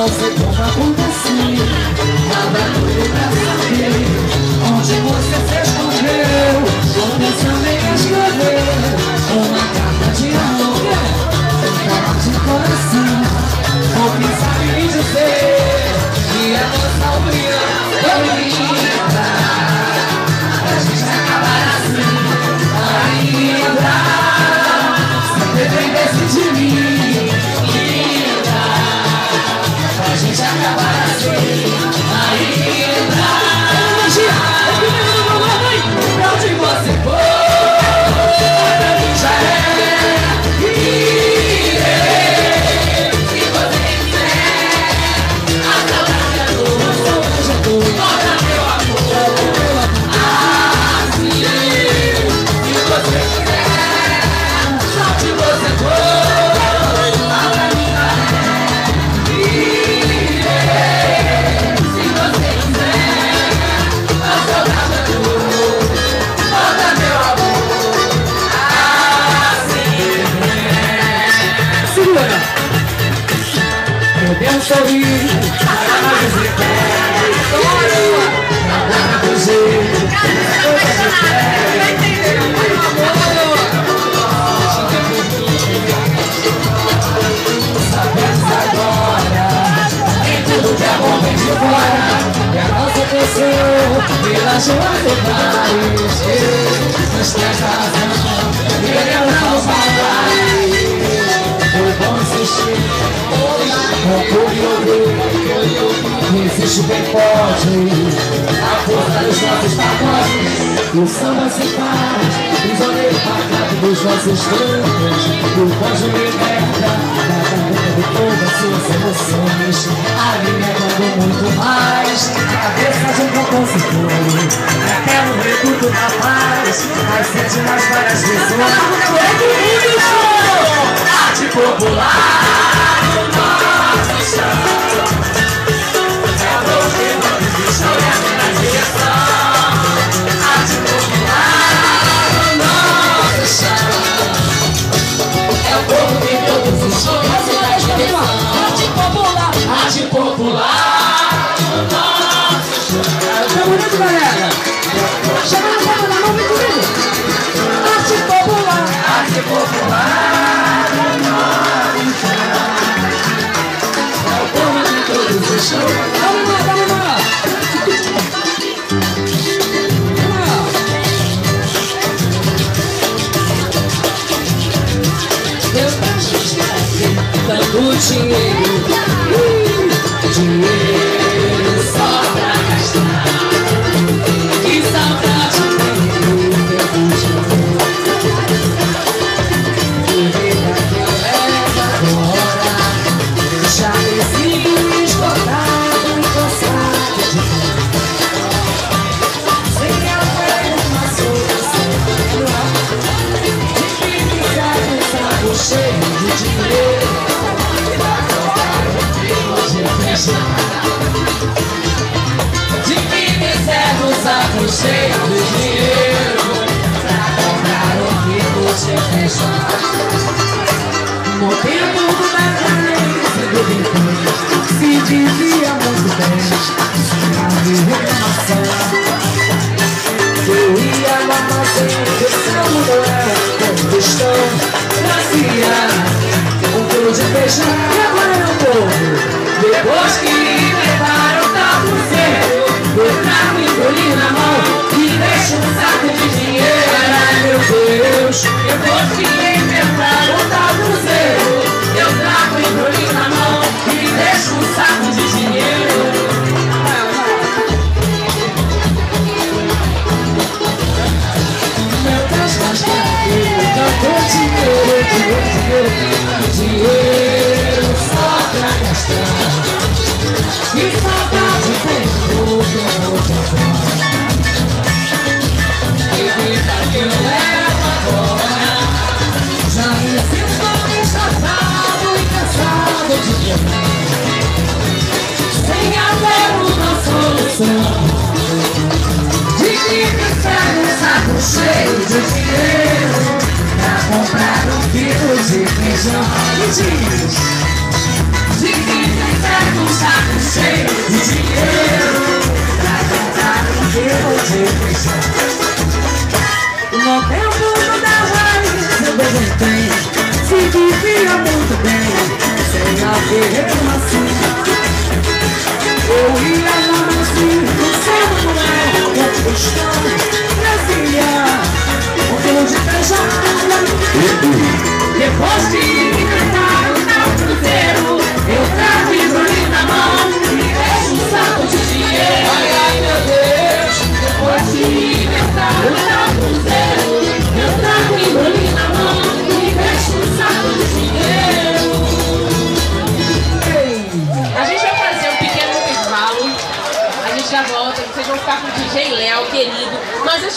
você toma um pedacinho Manda tudo pra saber. Onde você se escondeu? Tô pensando em escrever Uma carta de amor. Sorrir Para Agora agora Em tudo que é bom vem de fora E a nossa pessoa Pela joia do país Mas tens razão Existe bem forte A força dos nossos pacotes E o samba se faz. Prisioneiro pacado dos nossos cantos o pós liberta. Da garganta de todas as suas emoções. Alimentando muito mais. Cabeça de um compositor Até no reduto da paz. Mas sente nas várias visões. Arte popular Arte popular Nosso chão Tá bonito, galera? Chama na palma da mão, vem comigo. Arte popular. Arte popular É o povo de todos os sonhos Vamos lá, vamos lá Vamos lá. Eu acho tanto dinheiro Dinheiro cheio de dinheiro Pra comprar o que você fechar No tempo da carência do depois Se dizia Me serve um saco cheio de dinheiro Pra comprar um quilo de feijão E diz De que serve um saco cheio de dinheiro Pra comprar um quilo de feijão No tempo da raiz eu beijei Se vivia muito bem Sem haver reclamação eu ia o um quilo de feijão Depois de ficar com o DJ Léo, querido. Mas antes